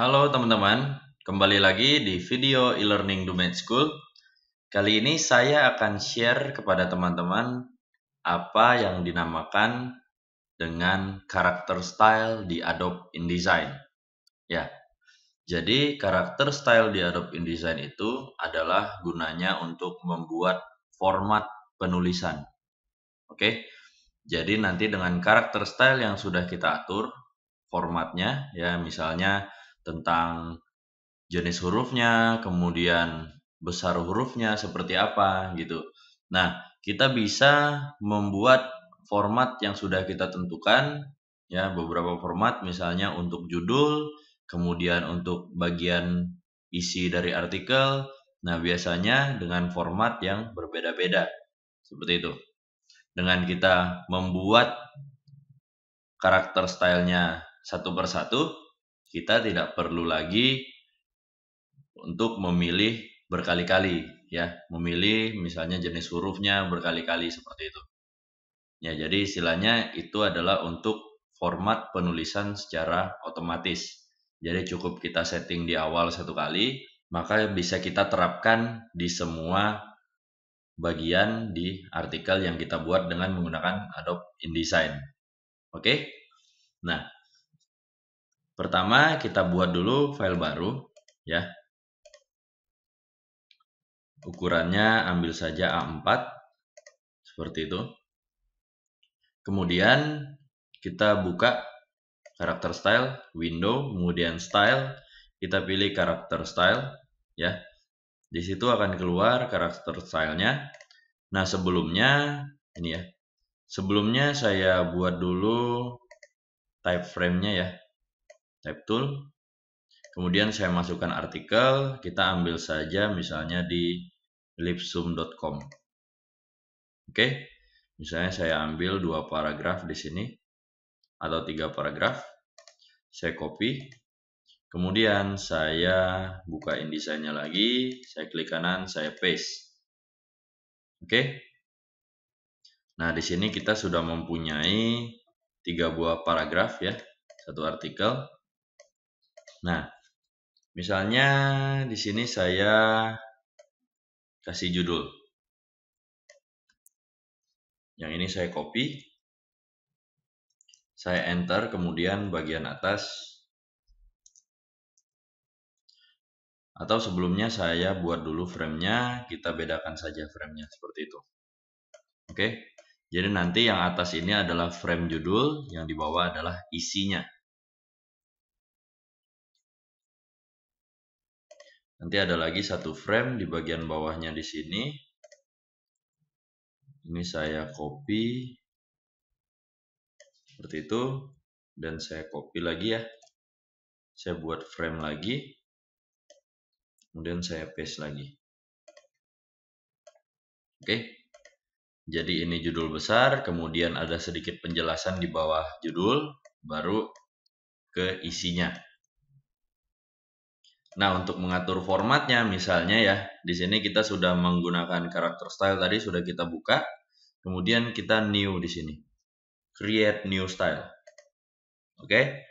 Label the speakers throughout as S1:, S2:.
S1: Halo teman-teman, kembali lagi di video e-learning Domain School. Kali ini saya akan share kepada teman-teman apa yang dinamakan dengan karakter style di Adobe InDesign. Ya, jadi karakter style di Adobe InDesign itu adalah gunanya untuk membuat format penulisan. Oke, jadi nanti dengan karakter style yang sudah kita atur, formatnya ya misalnya tentang jenis hurufnya, kemudian besar hurufnya seperti apa gitu. Nah, kita bisa membuat format yang sudah kita tentukan ya beberapa format misalnya untuk judul, kemudian untuk bagian isi dari artikel. Nah, biasanya dengan format yang berbeda-beda. Seperti itu. Dengan kita membuat karakter stylenya satu persatu, kita tidak perlu lagi untuk memilih berkali-kali ya, memilih misalnya jenis hurufnya berkali-kali seperti itu. Ya, jadi istilahnya itu adalah untuk format penulisan secara otomatis. Jadi cukup kita setting di awal satu kali, maka bisa kita terapkan di semua bagian di artikel yang kita buat dengan menggunakan Adobe InDesign. Oke? Nah, pertama kita buat dulu file baru ya. Ukurannya ambil saja A4 seperti itu. Kemudian kita buka karakter style, window, kemudian style, kita pilih karakter style ya. Di situ akan keluar karakter stylenya. Nah, sebelumnya ini ya. Sebelumnya saya buat dulu type frame-nya ya. Type tool. Kemudian saya masukkan artikel, kita ambil saja misalnya di lipsum.com. Oke. Misalnya saya ambil dua paragraf di sini atau tiga paragraf. Saya copy. Kemudian saya buka InDesign-nya lagi, saya klik kanan, saya paste. Oke. Nah, di sini kita sudah mempunyai tiga buah paragraf ya, satu artikel. Nah, misalnya di sini saya kasih judul. Yang ini saya copy, saya enter, kemudian bagian atas. Atau sebelumnya saya buat dulu framenya kita bedakan saja framenya seperti itu. Oke? Jadi nanti yang atas ini adalah frame judul yang di bawah adalah isinya nanti ada lagi satu frame di bagian bawahnya di sini. Ini saya copy. Seperti itu. Dan saya copy lagi ya. Saya buat frame lagi. Kemudian saya paste lagi. Oke. Jadi ini judul besar kemudian ada sedikit penjelasan di bawah judul baru ke isinya Nah, untuk mengatur formatnya misalnya ya, di sini kita sudah menggunakan karakter style tadi sudah kita buka. Kemudian kita new di sini. Create new style. Oke.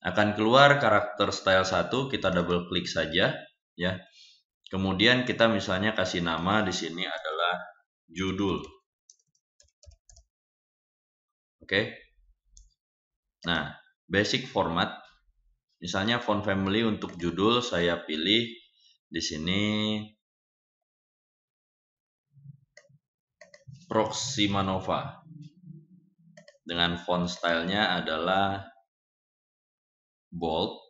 S1: Akan keluar karakter style 1, kita double klik saja ya. Kemudian kita misalnya kasih nama di sini adalah judul. Oke. Nah, basic format misalnya font family untuk judul saya pilih di sini Proxima Nova dengan font stylenya adalah bold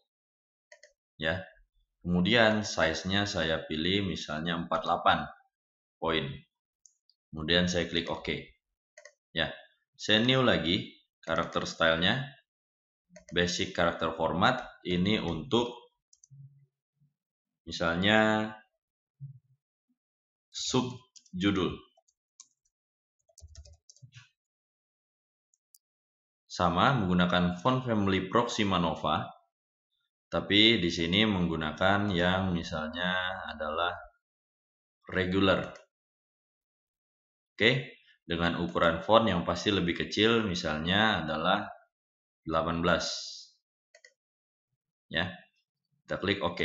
S1: ya Kemudian size-nya saya pilih misalnya 48 poin. Kemudian saya klik OK. Ya, saya new lagi karakter stylenya. Basic karakter format ini untuk misalnya sub judul. Sama menggunakan font family Proxima Nova tapi di sini menggunakan yang misalnya adalah regular. Oke, dengan ukuran font yang pasti lebih kecil misalnya adalah 18. Ya. Kita klik OK.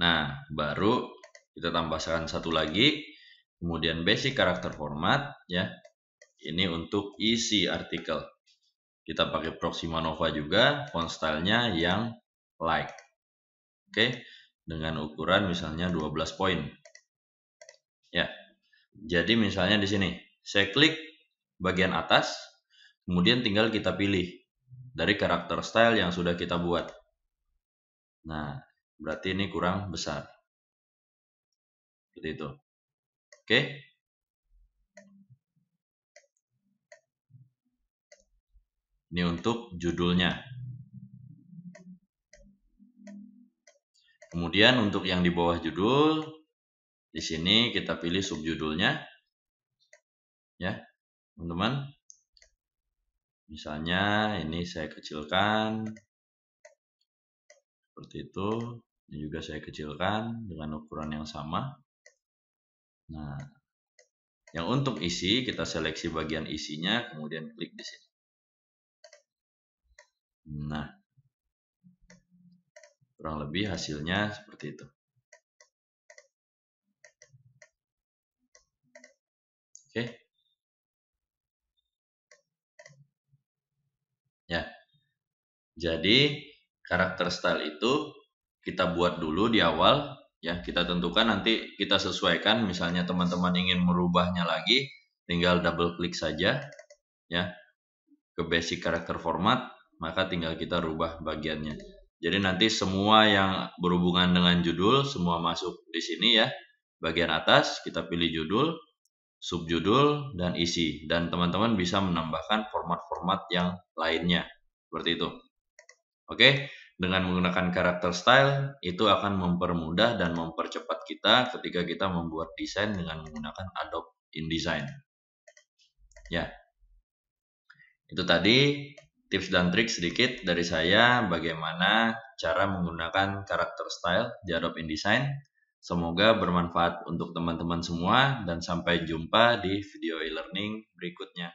S1: Nah, baru kita tambahkan satu lagi. Kemudian basic karakter format ya. Ini untuk isi artikel. Kita pakai Proxima Nova juga, font stylenya yang like. Oke, dengan ukuran misalnya 12 poin. Ya. Jadi misalnya di sini, saya klik bagian atas, kemudian tinggal kita pilih dari karakter style yang sudah kita buat. Nah, berarti ini kurang besar. Seperti itu. Oke. Ini untuk judulnya. Kemudian untuk yang di bawah judul, di sini kita pilih subjudulnya. Ya, teman-teman. Misalnya ini saya kecilkan. Seperti itu. Ini juga saya kecilkan dengan ukuran yang sama. Nah, yang untuk isi kita seleksi bagian isinya, kemudian klik di sini. Nah, kurang lebih hasilnya seperti itu. Oke. Ya. Jadi, karakter style itu kita buat dulu di awal ya kita tentukan nanti kita sesuaikan misalnya teman-teman ingin merubahnya lagi tinggal double klik saja ya ke basic karakter format maka tinggal kita rubah bagiannya. Jadi nanti semua yang berhubungan dengan judul semua masuk di sini ya. Bagian atas kita pilih judul subjudul dan isi. Dan teman-teman bisa menambahkan format-format yang lainnya. Seperti itu oke dengan menggunakan karakter style itu akan mempermudah dan mempercepat kita ketika kita membuat desain dengan menggunakan Adobe InDesign. Ya. Itu tadi tips dan trik sedikit dari saya bagaimana cara menggunakan karakter style di Adobe InDesign. Semoga bermanfaat untuk teman-teman semua dan sampai jumpa di video e-learning berikutnya.